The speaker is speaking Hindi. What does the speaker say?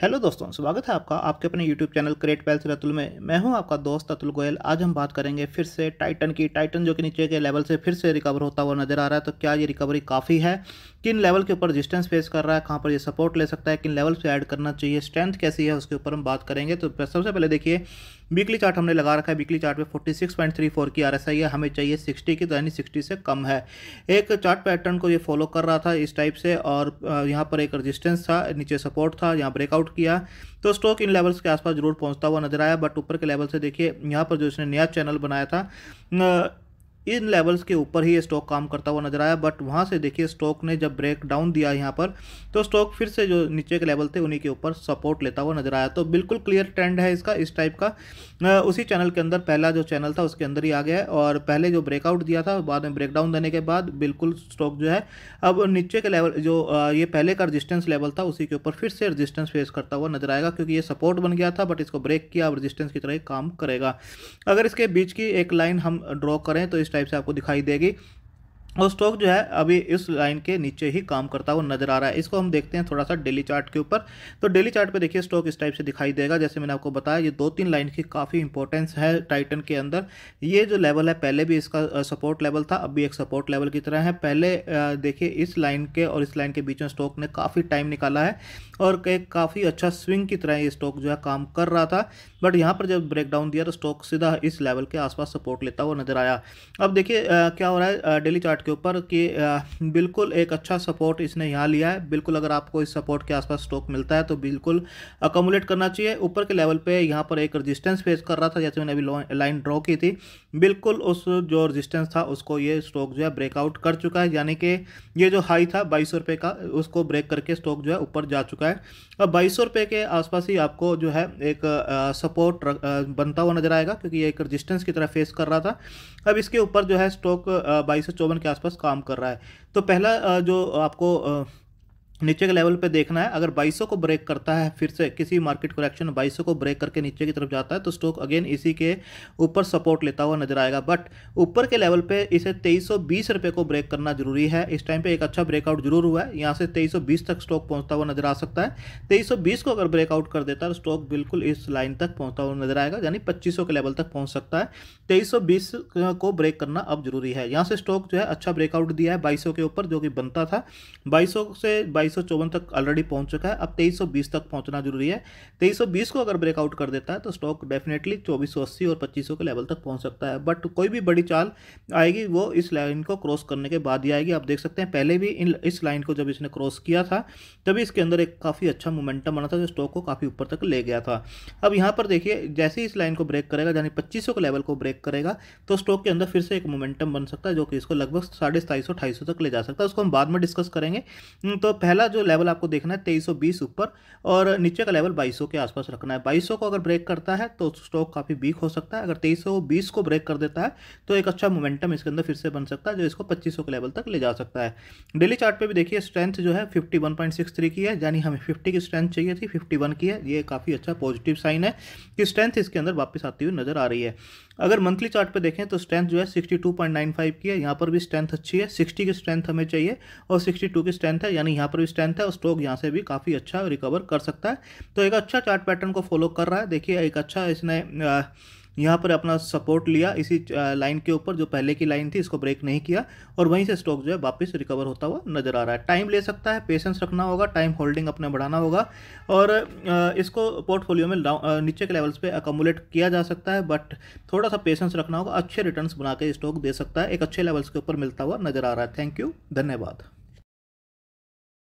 हेलो दोस्तों, स्वागत है आपका आपके अपने YouTube channel create pals Ratul में। मैं हूँ आपका दोस्त अतुल गोयल। आज हम बात करेंगे फिर से टाइटन की। टाइटन जो कि नीचे के लेवल से फिर से रिकवर होता हुआ नज़र आ रहा है तो क्या ये रिकवरी काफ़ी है? किन लेवल के ऊपर रजिस्टेंस फेस कर रहा है? कहाँ पर ये सपोर्ट ले सकता है? किन लेवल से ऐड करना चाहिए? स्ट्रेंथ कैसी है? उसके ऊपर हम बात करेंगे। तो सबसे पहले देखिए वीकली चार्ट हमने लगा रखा है। वीकली चार्ट पे 46.34 की आरएसआई है। हमें चाहिए 60 की तो यानी 60 से कम है। एक चार्ट पैटर्न को ये फॉलो कर रहा था इस टाइप से और यहाँ पर एक रजिस्टेंस था, नीचे सपोर्ट था, यहाँ ब्रेकआउट किया। तो स्टॉक इन लेवल्स के आसपास ज़रूर पहुँचता हुआ नज़र आया बट ऊपर के लेवल से देखिए, यहाँ पर जो इसने नया चैनल बनाया था इन लेवल्स के ऊपर ही ये स्टॉक काम करता हुआ नज़र आया बट वहाँ से देखिए स्टॉक ने जब ब्रेक डाउन दिया यहाँ पर तो स्टॉक फिर से जो नीचे के लेवल थे उन्हीं के ऊपर सपोर्ट लेता हुआ नज़र आया। तो बिल्कुल क्लियर ट्रेंड है इसका, इस टाइप का। उसी चैनल के अंदर पहला जो चैनल था उसके अंदर ही आ गया है, और पहले जो ब्रेकआउट दिया था, बाद में ब्रेक डाउन देने के बाद बिल्कुल स्टॉक जो है, अब नीचे के लेवल जो ये पहले का रजिस्टेंस लेवल था उसी के ऊपर फिर से रजिस्टेंस फेस करता हुआ नज़र आएगा, क्योंकि ये सपोर्ट बन गया था बट इसको ब्रेक किया, अब रजिस्टेंस की तरह काम करेगा। अगर इसके बीच की एक लाइन हम ड्रॉ करें तो इस टाइप से आपको दिखाई देगी। और स्टॉक जो है अभी इस लाइन के नीचे ही काम करता हुआ नज़र आ रहा है। इसको हम देखते हैं थोड़ा सा डेली चार्ट के ऊपर। तो डेली चार्ट पे देखिए स्टॉक इस टाइप से दिखाई देगा। जैसे मैंने आपको बताया, ये दो तीन लाइन की काफ़ी इंपॉर्टेंस है टाइटन के अंदर। ये जो लेवल है, पहले भी इसका सपोर्ट लेवल था, अब भी एक सपोर्ट लेवल की तरह है। पहले देखिए इस लाइन के और इस लाइन के बीच में स्टॉक ने काफ़ी टाइम निकाला है और एक काफ़ी अच्छा स्विंग की तरह ये स्टॉक जो है काम कर रहा था। बट यहाँ पर जब ब्रेक डाउन दिया तो स्टॉक सीधा इस लेवल के आसपास सपोर्ट लेता हुआ नज़र आया। अब देखिए क्या हो रहा है? डेली चार्ट के ऊपर कि बिल्कुल एक अच्छा सपोर्ट इसने यहाँ लिया है। बिल्कुल अगर आपको इस सपोर्ट के आसपास स्टॉक मिलता है तो बिल्कुल अकोमुलेट करना चाहिए। ऊपर के लेवल पे यहाँ पर एक रजिस्टेंस फेस कर रहा था, जैसे मैंने अभी लाइन ड्रॉ की थी। बिल्कुल उस जो रजिस्टेंस था, उसको ये स्टॉक जो है ब्रेकआउट कर चुका है। यानी कि ये जो हाई था, बाईस का, उसको ब्रेक करके स्टॉक जो है ऊपर जा चुका है। अब बाईस के आसपास ही आपको जो है एक सपोर्ट बनता हुआ नज़र आएगा, क्योंकि ये एक रजिस्टेंस की तरह फेस कर रहा था। अब इसके ऊपर जो है स्टॉक बाईस के आसपास काम कर रहा है। तो पहला जो आपको नीचे के लेवल पे देखना है। अगर 2200 को ब्रेक करता है, फिर से किसी मार्केट करेक्शन 2200 को ब्रेक करके नीचे की तरफ़ जाता है तो स्टॉक अगेन इसी के ऊपर सपोर्ट लेता हुआ नज़र आएगा। बट ऊपर के लेवल पे इसे तेईस रुपए को ब्रेक करना ज़रूरी है। इस टाइम पे एक अच्छा ब्रेकआउट ज़रूर हुआ है। यहाँ से तेईस तक स्टॉक पहुँचता हुआ नज़र आ सकता है। तेईस को अगर ब्रेकआउट कर देता है तो स्टॉक बिल्कुल इस लाइन तक पहुँचता हुआ नज़र आएगा, यानी पच्चीस के लेवल तक पहुँच सकता है। तेईस को ब्रेक करना अब ज़रूरी है। यहाँ से स्टॉक जो है अच्छा ब्रेकआउट दिया है बाईसों के ऊपर, जो कि बनता था। बाईसों से बाईस तेईस तक ऑलरेडी पहुँच चुका है। अब तेईस तक पहुँचना ज़रूरी है। तेईस को अगर ब्रेकआउट कर देता है तो स्टॉक डेफिनेटली चौबीस और पच्चीस के लेवल तक पहुँच सकता है। बट कोई भी बड़ी चाल आएगी, वो इस लाइन को क्रॉस करने के बाद ही आएगी। आप देख सकते हैं, पहले भी इन, इस लाइन को जब इसने क्रॉस किया था तभी इसके अंदर एक काफ़ी अच्छा मोमेंटम बना था, जो स्टॉक को काफ़ी ऊपर तक ले गया था। अब यहाँ पर देखिए, जैसे ही इस लाइन को ब्रेक करेगा, यानी पच्चीस के लेवल को ब्रेक करेगा तो स्टॉक के अंदर फिर से एक मोमेंटम बन सकता है, जो कि इसको लगभग साढ़े सताईस तक ले जा सकता है। उसको हम बाद में डिस्कस करेंगे। तो पहला जो लेवल आपको देखना है, तेईस ऊपर, और नीचे का लेवल बाईसों के आसपास रखना है। बाईसों को अगर ब्रेक करता है तो स्टॉक काफ़ी वीक हो सकता है। अगर तेईस को ब्रेक कर देता है तो एक अच्छा मोमेंटम इसके अंदर फिर से बन सकता है, जो इसको पच्चीसों के लेवल तक ले जा सकता है। डेली चार्ट पे भी देखिए स्ट्रेंथ जो है फिफ्टी की है, यानी हमें फिफ्टी की स्ट्रेंथ चाहिए थी फिफ्टी की है। ये काफ़ी अच्छा पॉजिटिव साइन है कि स्ट्रेंथ इसके अंदर वापस आती हुई नज़र आ रही है। अगर मंथली चार्ट पे देखें तो स्ट्रेंथ जो है 62.95 की है। यहाँ पर भी स्ट्रेंथ अच्छी है। 60 की स्ट्रेंथ हमें चाहिए, और 62 की स्ट्रेंथ है, यानी यहाँ पर भी स्ट्रेंथ है स्टॉक यहाँ से भी काफ़ी अच्छा रिकवर कर सकता है। तो एक अच्छा चार्ट पैटर्न को फॉलो कर रहा है। देखिए, एक अच्छा इसने यहाँ पर अपना सपोर्ट लिया इसी लाइन के ऊपर, जो पहले की लाइन थी, इसको ब्रेक नहीं किया और वहीं से स्टॉक जो है वापस रिकवर होता हुआ नज़र आ रहा है। टाइम ले सकता है पेशेंस रखना होगा टाइम होल्डिंग अपने बढ़ाना होगा और इसको पोर्टफोलियो में नीचे के लेवल्स पे अकोमुलेट किया जा सकता है बट थोड़ा सा पेशेंस रखना होगा, अच्छे रिटर्न बना के स्टॉक दे सकता है, एक अच्छे लेवल्स के ऊपर मिलता हुआ नज़र आ रहा है। थैंक यू धन्यवाद।